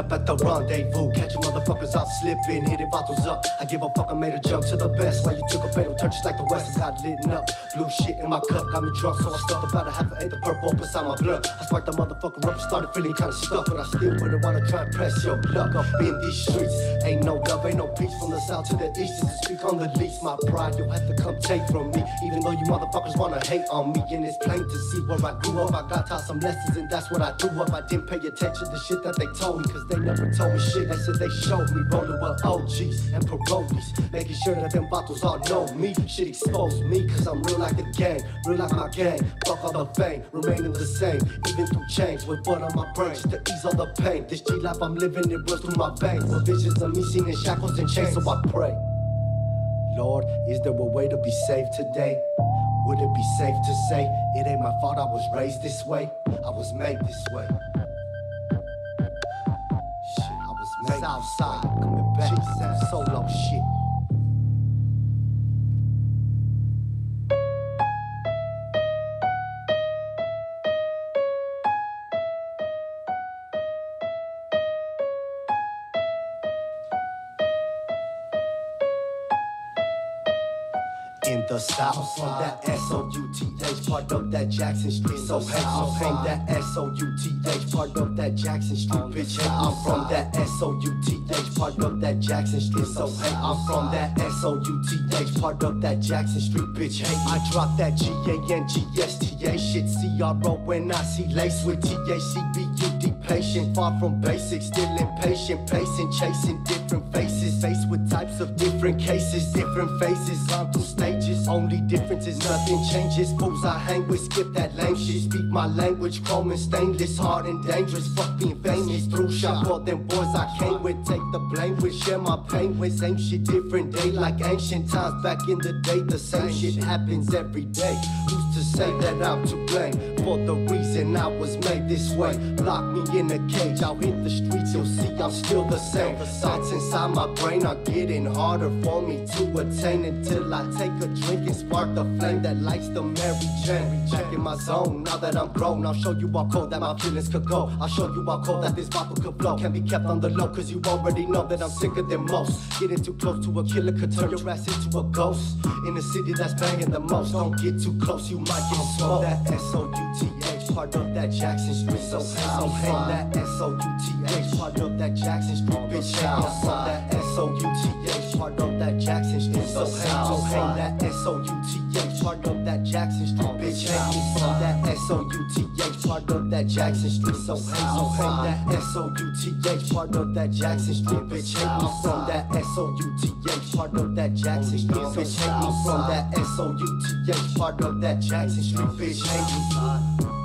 up at the rendezvous. Catching motherfuckers out slipping, hitting bottles up. I give a fuck, I made a jump to the best. While you took a fatal turn just like the West, I got lit up. Blue shit in my cup, got me drunk, so I stuffed about a half an eighth of purple beside my blood. I sparked the motherfucker up, started feeling kinda stuck, but I still wouldn't wanna try and press your luck up in these streets. Ain't no love, ain't no peace from the south to the east. Is to speak on the least, my pride you'll have to come take from me. Even though you motherfuckers wanna hate on me, and it's plain to see where I grew up. I got taught some lessons, and that's what I do up. I didn't pay attention to the shit that they told me, cause they never told me shit. They said they showed me rolling with OGs and parolees, making sure that them bottles all know me. Shit exposed me, cause I'm real like a gang, real like my gang. Fuck all the fame, remaining the same, even through change. With blood on my brain, just to ease all the pain. This G life I'm living, it runs through my veins. With visions of me seen in shackles and chains, so I pray. Lord, is there a way to be saved today? Would it be safe to say it ain't my fault I was raised this way? I was made this way. Shit, I was made coming back, solo shit. in the south. From that S-O-U-T-H, part of that Jackson Street. So hey, I'm from that S-O-U-T-H, part of that Jackson Street. Bitch, hey, I'm from that S-O-U-T-H, part of that Jackson Street. So hey, I'm from that S-O-U-T-H, part of that Jackson Street. Bitch, hey, I drop that G-A-N-G-S-T-A shit. C-R-O when I see lace with T-A-C-B-U-D. Patient, far from basic, still impatient, pacing, chasing different faces, faced with types of different cases, different faces, gone through stages. Only difference is nothing changes. Fools I hang with, skip that lame shit. Speak my language, chrome and stainless, hard and dangerous. Fuck being famous, through shot for them boys I came with. Take the blame with, share my pain with. Same shit, different day, like ancient times back in the day. The same shit happens every day. Who's to say that I'm to blame for the reason I was made this way? Lock me in a cage, out hit the streets, you'll see I'm still the same. The thoughts inside my brain are getting harder for me to attain until I take a drink and spark the flame that lights the Mary Jane. Back in my zone, now that I'm grown, I'll show you how cold that my feelings could go. I'll show you how cold that this bottle could blow. Can't be kept on the low, cause you already know that I'm sicker than most. Getting too close to a killer could turn your ass into a ghost. In a city that's banging the most, don't get too close, you might get smoked. That S-O-U-T-H, part of that Jackson Street. So so hang that S-O-U-T-H, part of that Jackson Street. Bitch, hang on that S-O-U-T-H, part of that Jackson Street. So hang, so hang that S-O-U-T-H, part of that Jackson Street. Bitch, hang me from that S-O-U-T-H, part of that Jackson Street. So hang, so hang that S-O-U-T-H, part of that Jackson Street. Bitch, hang me from that S-O-U-T-H, part of that Jackson Street. Bitch, hang me from that S-O-U-T-H, part of that Jackson Street. Bitch, hang me.